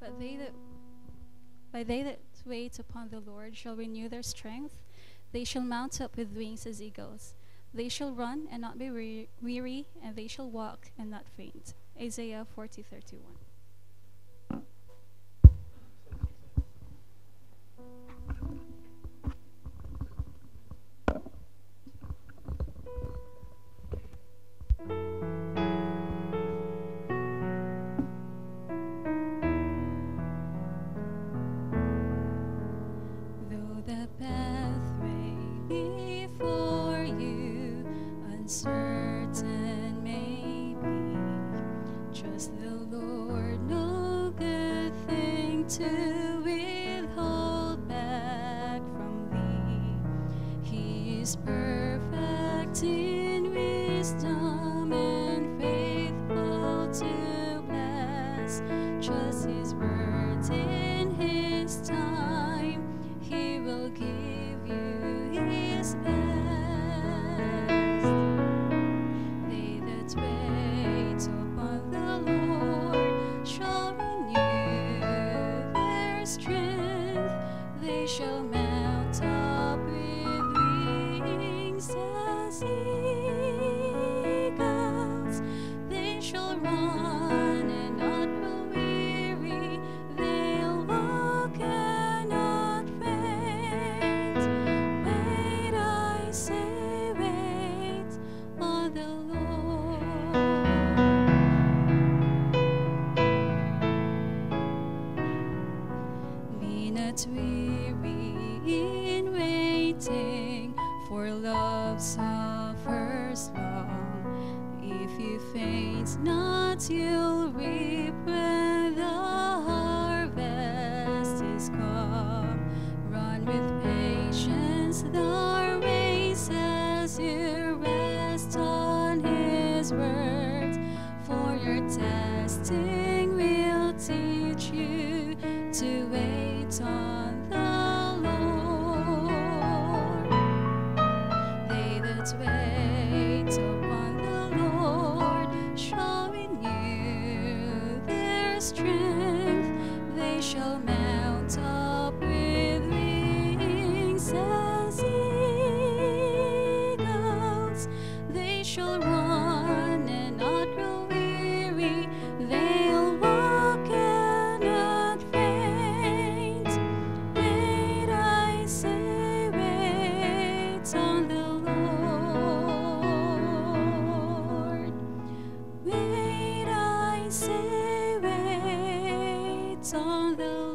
But they that by they that wait upon the Lord shall renew their strength. They shall mount up with wings as eagles. They shall run and not be wea- weary, and they shall walk and not faint. Isaiah 40:31. Though before you uncertain may trust the Lord, no good thing to withhold back from thee. He is perfect in wisdom and faithful to bless. Trust His words His in waiting, for love suffers long. If you faint not, you'll reap when the harvest is come. Run with patience the race as you rest on His word. on the